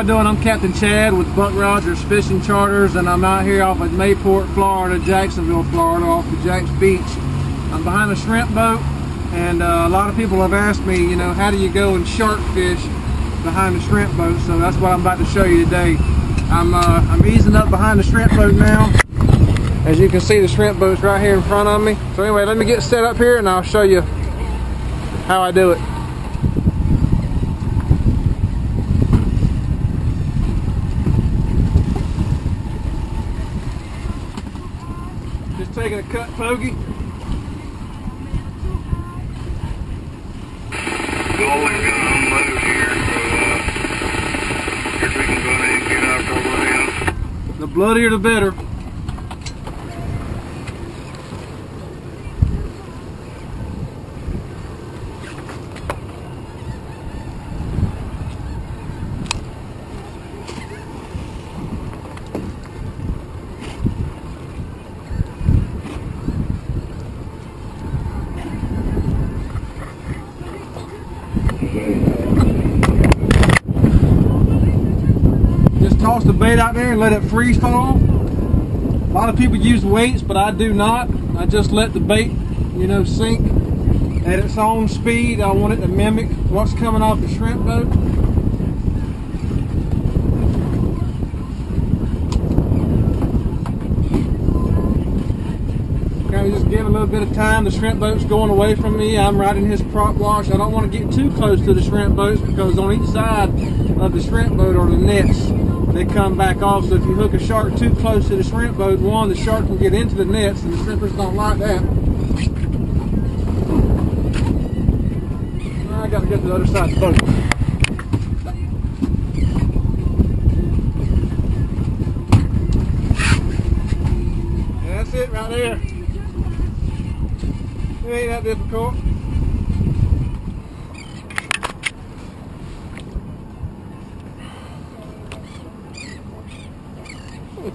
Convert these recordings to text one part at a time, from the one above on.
y'all doing? I'm Captain Chad with Buck Rogers Fishing Charters, and I'm out here off at Mayport, Florida, Jacksonville, Florida, off the Jax Beach. I'm behind a shrimp boat, and uh, a lot of people have asked me, you know, how do you go and shark fish behind the shrimp boat? So that's what I'm about to show you today. I'm uh, I'm easing up behind the shrimp boat now. As you can see, the shrimp boat's right here in front of me. So anyway, let me get set up here, and I'll show you how I do it. Just taking a cut pogy. always got unload here, so uh, guess we can go ahead and get out our way The bloodier the better. Just toss the bait out there and let it freeze fall. A lot of people use weights, but I do not. I just let the bait, you know, sink at its own speed. I want it to mimic what's coming off the shrimp boat. Kind just give a little bit of time. The shrimp boat's going away from me. I'm riding his prop wash. I don't want to get too close to the shrimp boats because on each side of the shrimp boat are the nets. They come back off. So if you hook a shark too close to the shrimp boat, one, the shark can get into the nets, and the shrimpers don't like that. I got to get to the other side of the boat. That's it right there. It ain't that difficult.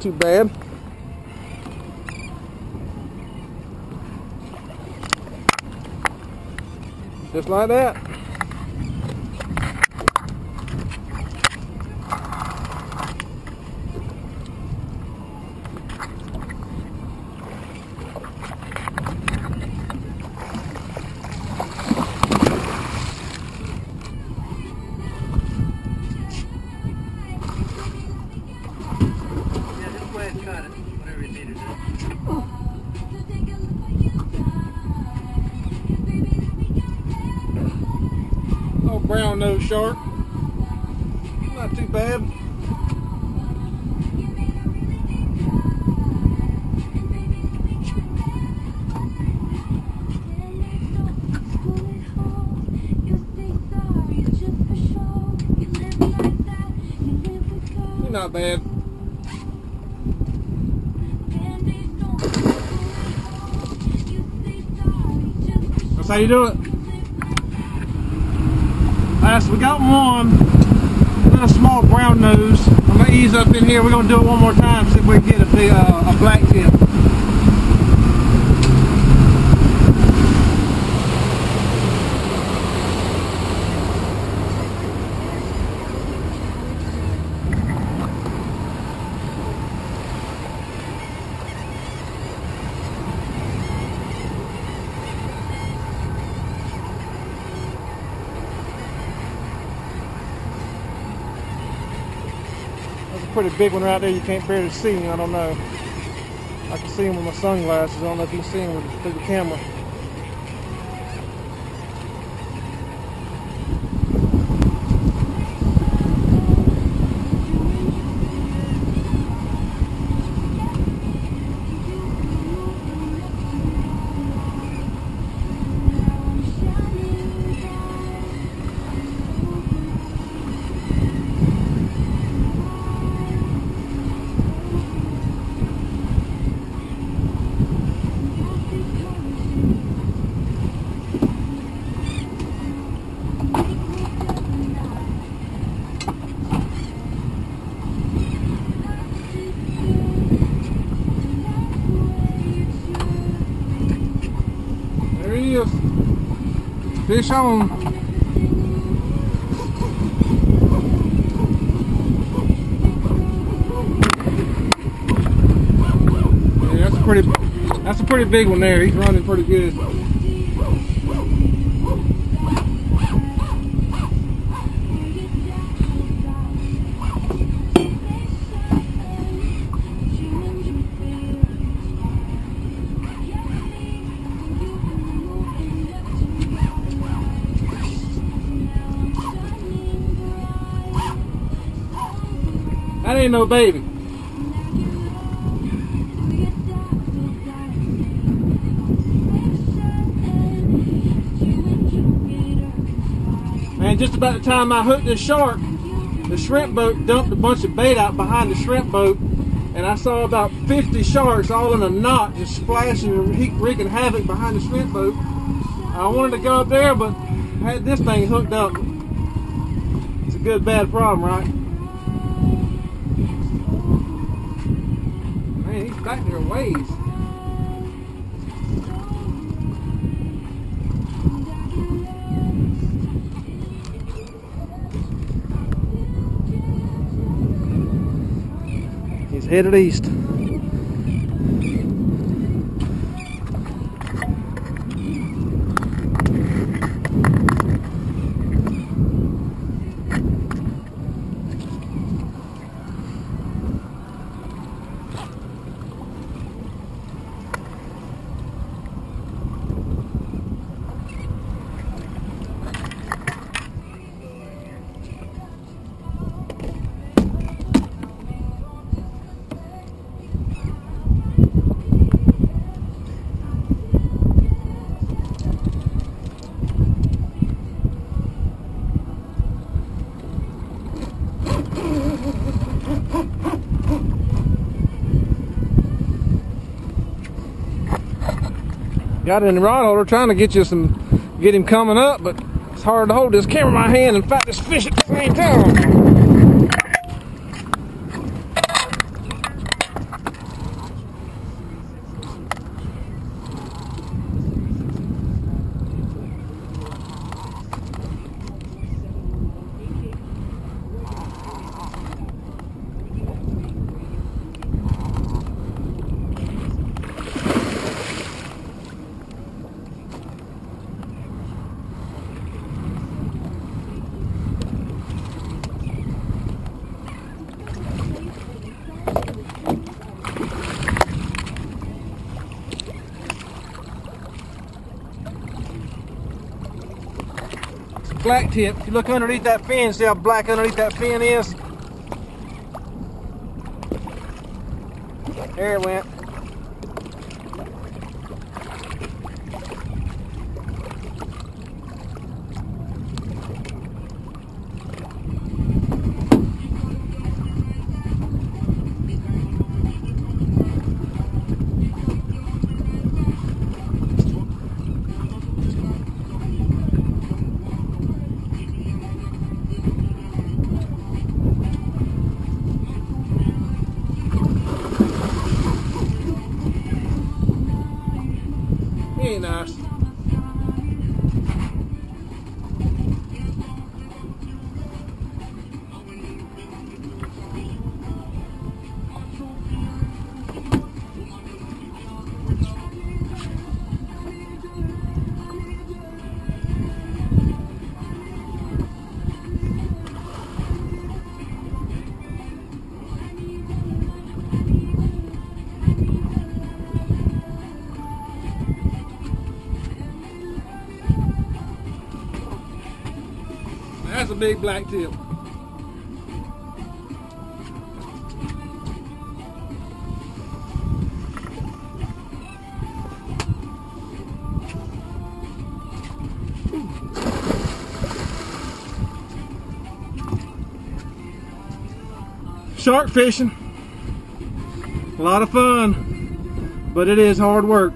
Too bad. Just like that. Brown nose shark. Not too bad. Not bad. That's how you do it. Last, we got one. Little small brown nose. I'm gonna ease up in here. We're gonna do it one more time. See if we can get a uh, a black tip. That's a pretty big one right there. You can't barely see. I don't know. I can see him with my sunglasses. I don't know if you can see him through the camera. Yeah, that's a pretty that's a pretty big one there. He's running pretty good. That ain't no baby. Man, just about the time I hooked this shark, the shrimp boat dumped a bunch of bait out behind the shrimp boat, and I saw about 50 sharks all in a knot just splashing and wreaking havoc behind the shrimp boat. I wanted to go up there, but I had this thing hooked up. It's a good, bad problem, right? He's back there ways. He's headed east. Got in the rod holder trying to get you some, get him coming up, but it's hard to hold this camera in my hand and fight this fish at the same time. Black tip. If you look underneath that fin, see how black underneath that fin is? There it went. 所呢 That's a big black tip. Shark fishing. A lot of fun, but it is hard work.